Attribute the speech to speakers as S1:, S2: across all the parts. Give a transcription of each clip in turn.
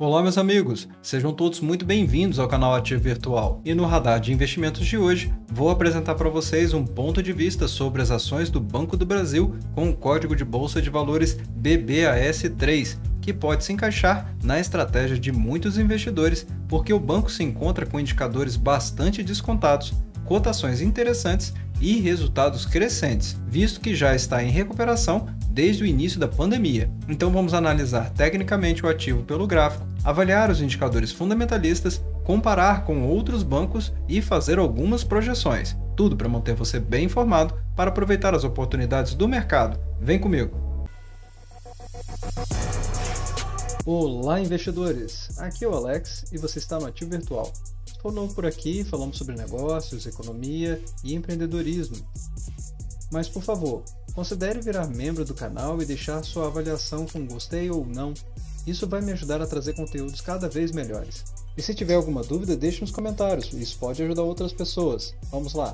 S1: Olá, meus amigos! Sejam todos muito bem-vindos ao canal Ativo Virtual. E no radar de investimentos de hoje, vou apresentar para vocês um ponto de vista sobre as ações do Banco do Brasil com o código de bolsa de valores BBAS3, que pode se encaixar na estratégia de muitos investidores, porque o banco se encontra com indicadores bastante descontados, cotações interessantes e resultados crescentes, visto que já está em recuperação desde o início da pandemia. Então vamos analisar tecnicamente o ativo pelo gráfico, avaliar os indicadores fundamentalistas, comparar com outros bancos e fazer algumas projeções. Tudo para manter você bem informado para aproveitar as oportunidades do mercado. Vem comigo! Olá, investidores! Aqui é o Alex e você está no Ativo Virtual. Estou novo por aqui, falamos sobre negócios, economia e empreendedorismo. Mas por favor, considere virar membro do canal e deixar sua avaliação com gostei ou não. Isso vai me ajudar a trazer conteúdos cada vez melhores. E se tiver alguma dúvida, deixe nos comentários, isso pode ajudar outras pessoas. Vamos lá!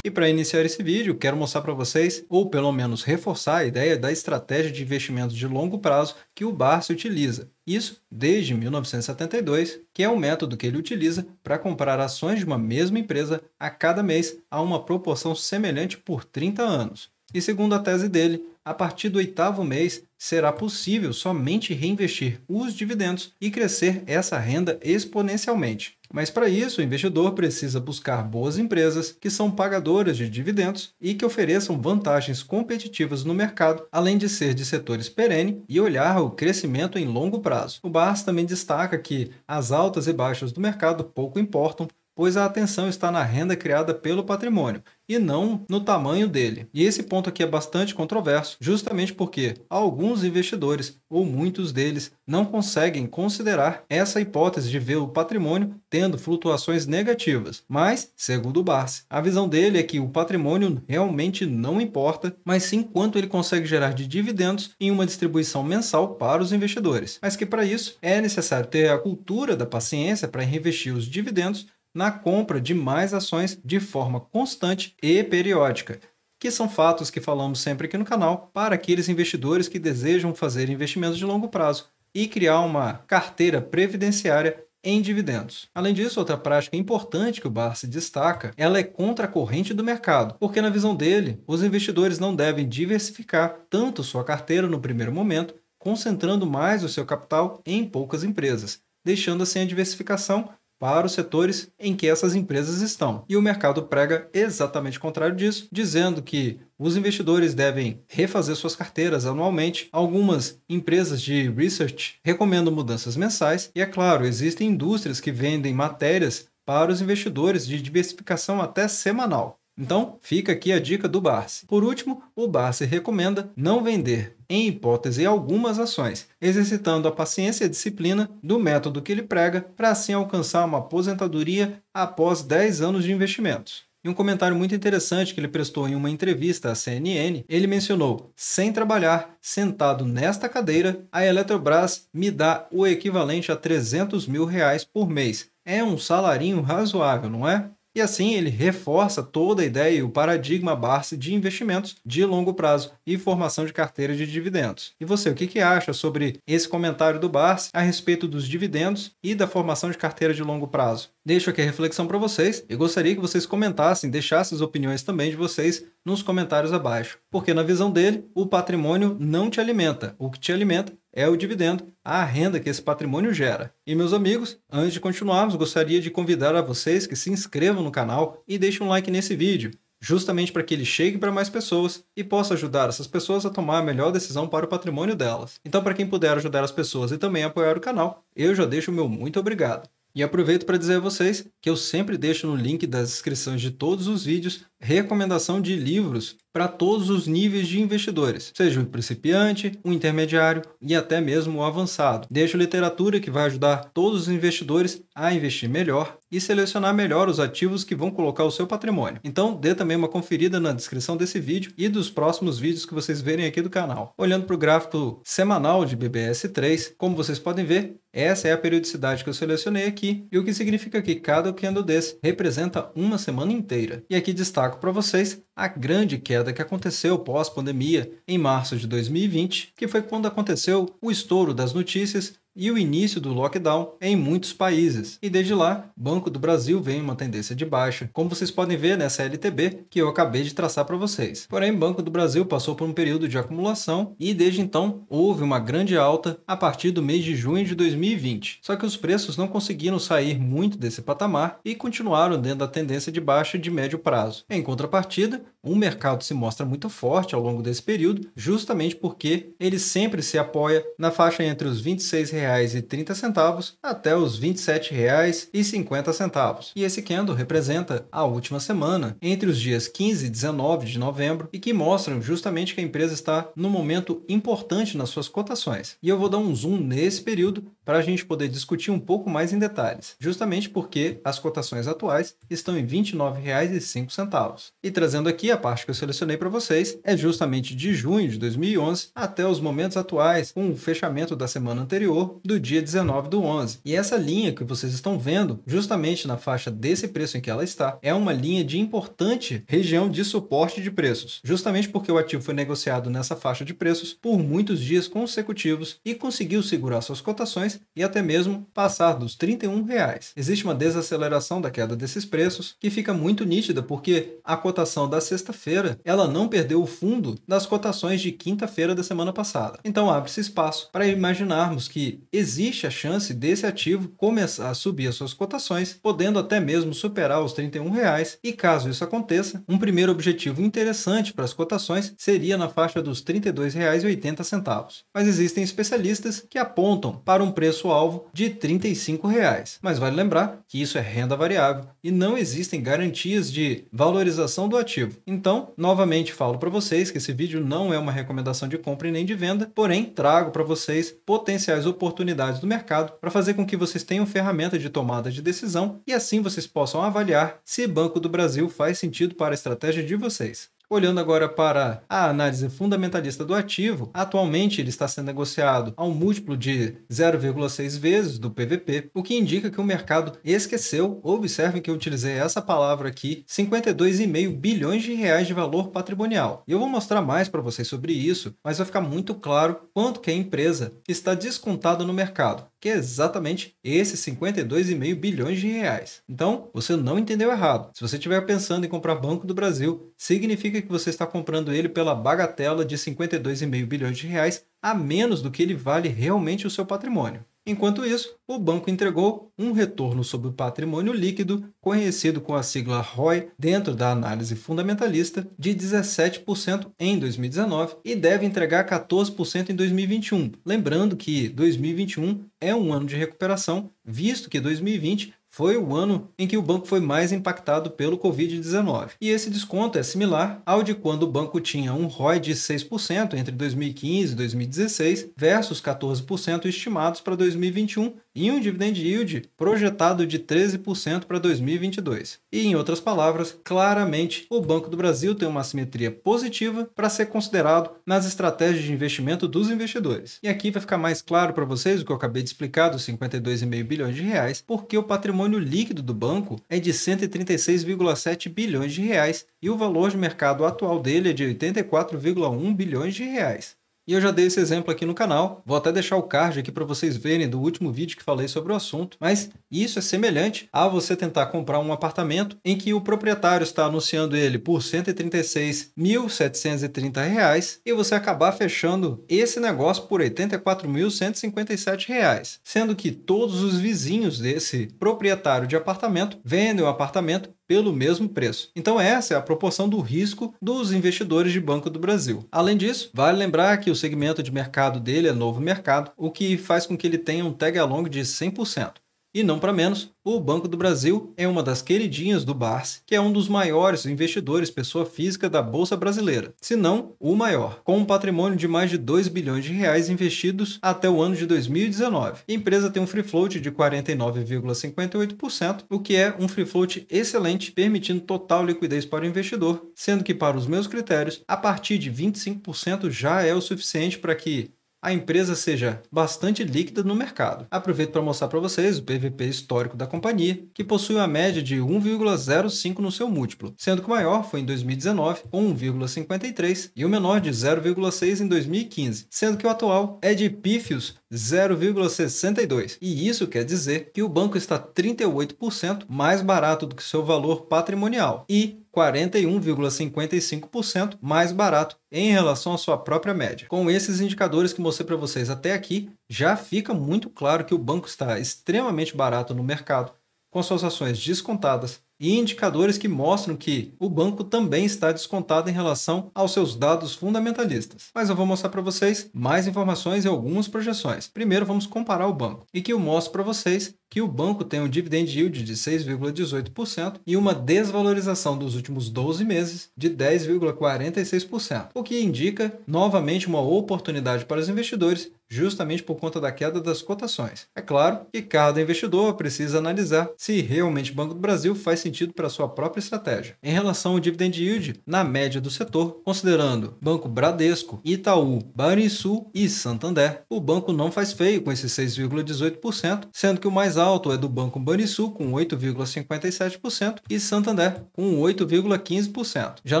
S1: E para iniciar esse vídeo, quero mostrar para vocês, ou pelo menos reforçar a ideia da estratégia de investimentos de longo prazo que o Barsi utiliza. Isso desde 1972, que é o método que ele utiliza para comprar ações de uma mesma empresa a cada mês a uma proporção semelhante por 30 anos. E segundo a tese dele, a partir do oitavo mês será possível somente reinvestir os dividendos e crescer essa renda exponencialmente. Mas para isso, o investidor precisa buscar boas empresas que são pagadoras de dividendos e que ofereçam vantagens competitivas no mercado, além de ser de setores perene e olhar o crescimento em longo prazo. O Bars também destaca que as altas e baixas do mercado pouco importam, pois a atenção está na renda criada pelo patrimônio e não no tamanho dele. E esse ponto aqui é bastante controverso, justamente porque alguns investidores, ou muitos deles, não conseguem considerar essa hipótese de ver o patrimônio tendo flutuações negativas. Mas, segundo o Barsi, a visão dele é que o patrimônio realmente não importa, mas sim quanto ele consegue gerar de dividendos em uma distribuição mensal para os investidores. Mas que para isso é necessário ter a cultura da paciência para reinvestir os dividendos na compra de mais ações de forma constante e periódica, que são fatos que falamos sempre aqui no canal para aqueles investidores que desejam fazer investimentos de longo prazo e criar uma carteira previdenciária em dividendos. Além disso, outra prática importante que o Barsi destaca, ela é contra a corrente do mercado, porque na visão dele, os investidores não devem diversificar tanto sua carteira no primeiro momento, concentrando mais o seu capital em poucas empresas, deixando assim a diversificação para os setores em que essas empresas estão. E o mercado prega exatamente o contrário disso, dizendo que os investidores devem refazer suas carteiras anualmente. Algumas empresas de research recomendam mudanças mensais, e é claro, existem indústrias que vendem matérias para os investidores de diversificação até semanal. Então, fica aqui a dica do Barsi. Por último, o Barsi recomenda não vender, em hipótese algumas ações, exercitando a paciência e a disciplina do método que ele prega para assim alcançar uma aposentadoria após 10 anos de investimentos. Em um comentário muito interessante que ele prestou em uma entrevista à CNN, ele mencionou: sem trabalhar, sentado nesta cadeira, a Eletrobras me dá o equivalente a 300 mil reais por mês. É um salarinho razoável, não é? E assim ele reforça toda a ideia e o paradigma Barsi de investimentos de longo prazo e formação de carteira de dividendos. E você, o que, que acha sobre esse comentário do Barsi a respeito dos dividendos e da formação de carteira de longo prazo? Deixo aqui a reflexão para vocês e gostaria que vocês comentassem, deixassem as opiniões também de vocês nos comentários abaixo. Porque na visão dele, o patrimônio não te alimenta. O que te alimenta é o dividendo, a renda que esse patrimônio gera. E meus amigos, antes de continuarmos, gostaria de convidar a vocês que se inscrevam no canal e deixem um like nesse vídeo, justamente para que ele chegue para mais pessoas e possa ajudar essas pessoas a tomar a melhor decisão para o patrimônio delas. Então, para quem puder ajudar as pessoas e também apoiar o canal, eu já deixo o meu muito obrigado. E aproveito para dizer a vocês que eu sempre deixo no link das inscrições de todos os vídeos recomendação de livros para todos os níveis de investidores, seja o principiante, o intermediário e até mesmo o avançado. Deixo literatura que vai ajudar todos os investidores a investir melhor e selecionar melhor os ativos que vão colocar o seu patrimônio. Então, dê também uma conferida na descrição desse vídeo e dos próximos vídeos que vocês verem aqui do canal. Olhando para o gráfico semanal de BBS3, como vocês podem ver, essa é a periodicidade que eu selecionei aqui, e o que significa que cada candle desse representa uma semana inteira. E aqui destaca destaco para vocês a grande queda que aconteceu pós-pandemia em março de 2020, que foi quando aconteceu o estouro das notícias e o início do lockdown em muitos países. E desde lá, Banco do Brasil vem uma tendência de baixa, como vocês podem ver nessa LTB que eu acabei de traçar para vocês. Porém, Banco do Brasil passou por um período de acumulação e desde então houve uma grande alta a partir do mês de junho de 2020. Só que os preços não conseguiram sair muito desse patamar e continuaram dentro da tendência de baixa de médio prazo. Em contrapartida, o mercado se mostra muito forte ao longo desse período, justamente porque ele sempre se apoia na faixa entre os R$ 26,30 até os R$ 27,50. E esse candle representa a última semana, entre os dias 15 e 19 de novembro, e que mostram justamente que a empresa está num momento importante nas suas cotações. E eu vou dar um zoom nesse período para a gente poder discutir um pouco mais em detalhes, justamente porque as cotações atuais estão em R$ 29,05. E trazendo aqui a a parte que eu selecionei para vocês é justamente de junho de 2011 até os momentos atuais, com o fechamento da semana anterior, do dia 19 do 11. E essa linha que vocês estão vendo, justamente na faixa desse preço em que ela está, é uma linha de importante região de suporte de preços, justamente porque o ativo foi negociado nessa faixa de preços por muitos dias consecutivos e conseguiu segurar suas cotações e até mesmo passar dos 31 reais. Existe uma desaceleração da queda desses preços que fica muito nítida porque a cotação da sexta sexta-feira, ela não perdeu o fundo das cotações de quinta-feira da semana passada. Então abre-se espaço para imaginarmos que existe a chance desse ativo começar a subir as suas cotações, podendo até mesmo superar os 31 reais. E caso isso aconteça, um primeiro objetivo interessante para as cotações seria na faixa dos R$ 32,80. Mas existem especialistas que apontam para um preço-alvo de 35 reais. Mas vale lembrar que isso é renda variável e não existem garantias de valorização do ativo. Então, novamente falo para vocês que esse vídeo não é uma recomendação de compra e nem de venda, porém trago para vocês potenciais oportunidades do mercado para fazer com que vocês tenham ferramenta de tomada de decisão e assim vocês possam avaliar se Banco do Brasil faz sentido para a estratégia de vocês. Olhando agora para a análise fundamentalista do ativo, atualmente ele está sendo negociado a um múltiplo de 0,6 vezes do PVP, o que indica que o mercado esqueceu, observem que eu utilizei essa palavra aqui, 52,5 bilhões de reais de valor patrimonial. E eu vou mostrar mais para vocês sobre isso, mas vai ficar muito claro quanto que a empresa está descontada no mercado que é exatamente esses 52,5 bilhões de reais. Então, você não entendeu errado. Se você estiver pensando em comprar Banco do Brasil, significa que você está comprando ele pela bagatela de 52,5 bilhões de reais a menos do que ele vale realmente o seu patrimônio. Enquanto isso, o banco entregou um retorno sobre o patrimônio líquido, conhecido com a sigla ROI dentro da análise fundamentalista, de 17% em 2019 e deve entregar 14% em 2021. Lembrando que 2021 é um ano de recuperação, visto que 2020 foi o ano em que o banco foi mais impactado pelo Covid-19. E esse desconto é similar ao de quando o banco tinha um ROI de 6% entre 2015 e 2016 versus 14% estimados para 2021 e um dividend yield projetado de 13% para 2022. E em outras palavras, claramente o Banco do Brasil tem uma assimetria positiva para ser considerado nas estratégias de investimento dos investidores. E aqui vai ficar mais claro para vocês o que eu acabei de explicar dos 52,5 bilhões de reais, porque o patrimônio líquido do banco é de 136,7 bilhões de reais e o valor de mercado atual dele é de 84,1 bilhões de reais. E eu já dei esse exemplo aqui no canal, vou até deixar o card aqui para vocês verem do último vídeo que falei sobre o assunto, mas isso é semelhante a você tentar comprar um apartamento em que o proprietário está anunciando ele por R$ 136.730 e você acabar fechando esse negócio por R$ 84.157, sendo que todos os vizinhos desse proprietário de apartamento vendem o apartamento pelo mesmo preço. Então essa é a proporção do risco dos investidores de Banco do Brasil. Além disso, vale lembrar que o segmento de mercado dele é novo mercado, o que faz com que ele tenha um tag along de 100%. E não para menos, o Banco do Brasil é uma das queridinhas do Barsi, que é um dos maiores investidores pessoa física da Bolsa Brasileira, se não o maior, com um patrimônio de mais de 2 bilhões de reais investidos até o ano de 2019. A empresa tem um free float de 49,58%, o que é um free float excelente, permitindo total liquidez para o investidor, sendo que para os meus critérios, a partir de 25% já é o suficiente para que a empresa seja bastante líquida no mercado. Aproveito para mostrar para vocês o PVP histórico da companhia, que possui uma média de 1,05 no seu múltiplo, sendo que o maior foi em 2019, com 1,53, e o menor de 0,6 em 2015, sendo que o atual é de pífios 0,62. E isso quer dizer que o banco está 38% mais barato do que seu valor patrimonial e 41,55% mais barato em relação à sua própria média. Com esses indicadores que mostrei para vocês até aqui, já fica muito claro que o banco está extremamente barato no mercado, com suas ações descontadas, e indicadores que mostram que o banco também está descontado em relação aos seus dados fundamentalistas. Mas eu vou mostrar para vocês mais informações e algumas projeções. Primeiro vamos comparar o banco e que eu mostro para vocês que o banco tem um dividend yield de 6,18% e uma desvalorização dos últimos 12 meses de 10,46%, o que indica novamente uma oportunidade para os investidores justamente por conta da queda das cotações. É claro que cada investidor precisa analisar se realmente o Banco do Brasil faz sentido para sua própria estratégia. Em relação ao dividend yield, na média do setor, considerando Banco Bradesco, Itaú, Banrisul e Santander, o banco não faz feio com esses 6,18%, sendo que o mais alto é do Banco Banrisul com 8,57% e Santander com 8,15%. Já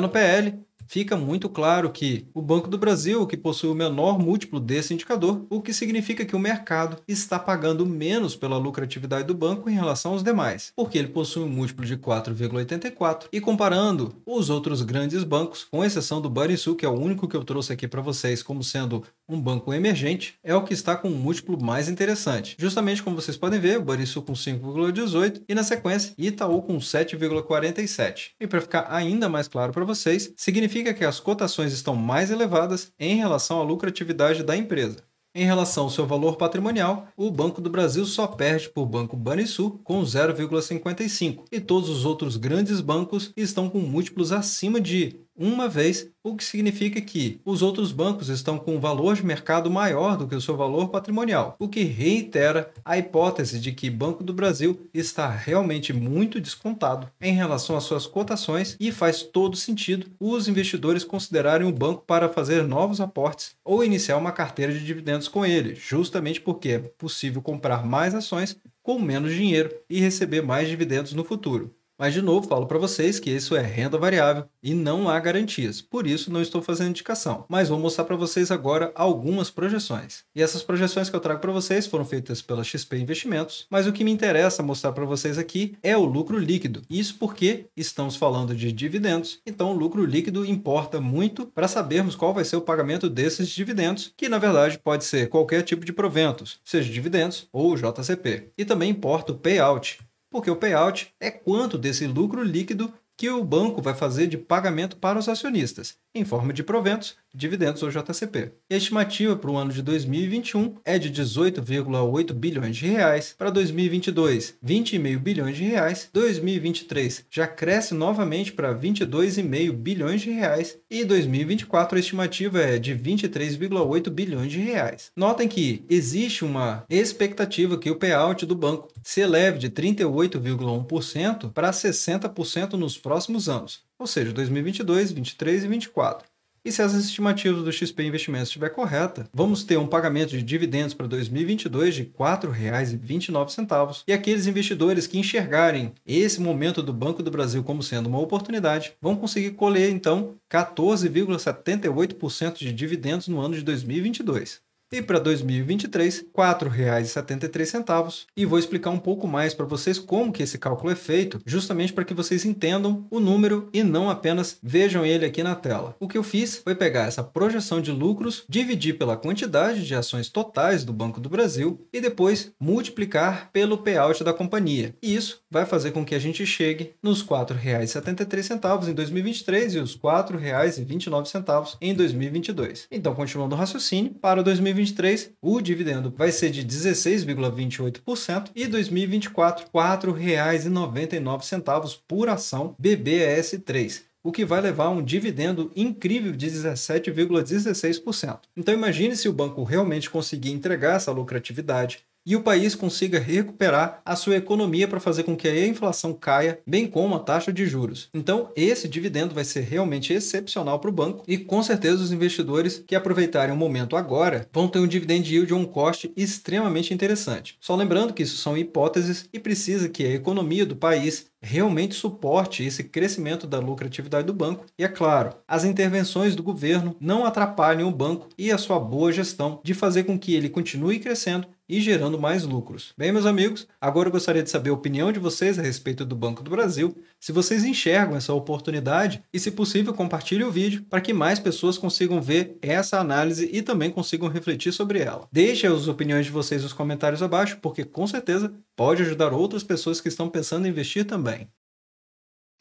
S1: no PL, fica muito claro que o Banco do Brasil, que possui o menor múltiplo desse indicador, o que significa que o mercado está pagando menos pela lucratividade do banco em relação aos demais, porque ele possui um múltiplo de 4,84 e comparando os outros grandes bancos, com exceção do Banrisul, que é o único que eu trouxe aqui para vocês como sendo um banco emergente, é o que está com um múltiplo mais interessante. Justamente como vocês podem ver, o Banrisul com 5,18 e na sequência Itaú com 7,47. E para ficar ainda mais claro para vocês, significa que as cotações estão mais elevadas em relação à lucratividade da empresa. Em relação ao seu valor patrimonial, o Banco do Brasil só perde por Banco Banrisul com 0,55 e todos os outros grandes bancos estão com múltiplos acima de uma vez, o que significa que os outros bancos estão com um valor de mercado maior do que o seu valor patrimonial, o que reitera a hipótese de que Banco do Brasil está realmente muito descontado em relação às suas cotações e faz todo sentido os investidores considerarem o banco para fazer novos aportes ou iniciar uma carteira de dividendos com ele, justamente porque é possível comprar mais ações com menos dinheiro e receber mais dividendos no futuro. Mas, de novo, falo para vocês que isso é renda variável e não há garantias, por isso não estou fazendo indicação. Mas vou mostrar para vocês agora algumas projeções. E essas projeções que eu trago para vocês foram feitas pela XP Investimentos, mas o que me interessa mostrar para vocês aqui é o lucro líquido. Isso porque estamos falando de dividendos, então o lucro líquido importa muito para sabermos qual vai ser o pagamento desses dividendos, que na verdade pode ser qualquer tipo de proventos, seja dividendos ou JCP. E também importa o payout, porque o payout é quanto desse lucro líquido que o banco vai fazer de pagamento para os acionistas, em forma de proventos dividendos ou JCP. E a estimativa para o ano de 2021 é de 18,8 bilhões de reais, para 2022, 20,5 bilhões de reais, 2023 já cresce novamente para 22,5 bilhões de reais e 2024 a estimativa é de 23,8 bilhões de reais. Notem que existe uma expectativa que o payout do banco se eleve de 38,1% para 60% nos próximos anos, ou seja, 2022, 2023 e 2024. E se as estimativas do XP Investimentos estiver correta, vamos ter um pagamento de dividendos para 2022 de R$ 4,29 e aqueles investidores que enxergarem esse momento do Banco do Brasil como sendo uma oportunidade, vão conseguir colher então 14,78% de dividendos no ano de 2022 e para 2023, R$ 4,73. E vou explicar um pouco mais para vocês como que esse cálculo é feito, justamente para que vocês entendam o número e não apenas vejam ele aqui na tela. O que eu fiz foi pegar essa projeção de lucros, dividir pela quantidade de ações totais do Banco do Brasil e depois multiplicar pelo payout da companhia. E isso vai fazer com que a gente chegue nos R$ 4,73 em 2023 e os R$ 4,29 em 2022. Então, continuando o raciocínio, para 2023 2023, o dividendo vai ser de 16,28% e 2024, R$ 4,99 por ação BBS3 o que vai levar a um dividendo incrível de 17,16%. Então imagine se o banco realmente conseguir entregar essa lucratividade, e o país consiga recuperar a sua economia para fazer com que a inflação caia, bem como a taxa de juros. Então, esse dividendo vai ser realmente excepcional para o banco e com certeza os investidores que aproveitarem o momento agora vão ter um dividend yield ou um coste extremamente interessante. Só lembrando que isso são hipóteses e precisa que a economia do país realmente suporte esse crescimento da lucratividade do banco. E é claro, as intervenções do governo não atrapalhem o banco e a sua boa gestão de fazer com que ele continue crescendo e gerando mais lucros. Bem, meus amigos, agora eu gostaria de saber a opinião de vocês a respeito do Banco do Brasil, se vocês enxergam essa oportunidade e, se possível, compartilhe o vídeo para que mais pessoas consigam ver essa análise e também consigam refletir sobre ela. Deixe as opiniões de vocês nos comentários abaixo, porque com certeza pode ajudar outras pessoas que estão pensando em investir também.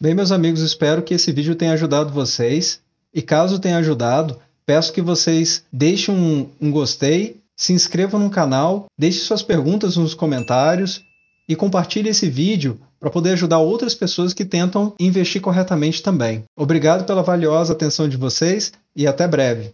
S1: Bem, meus amigos, espero que esse vídeo tenha ajudado vocês. E caso tenha ajudado, peço que vocês deixem um, um gostei se inscreva no canal, deixe suas perguntas nos comentários e compartilhe esse vídeo para poder ajudar outras pessoas que tentam investir corretamente também. Obrigado pela valiosa atenção de vocês e até breve.